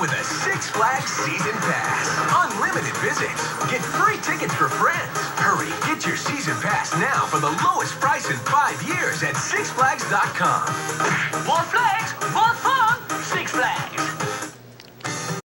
with a Six Flags Season Pass. Unlimited visits. Get free tickets for friends. Hurry, get your Season Pass now for the lowest price in five years at SixFlags.com. More flags,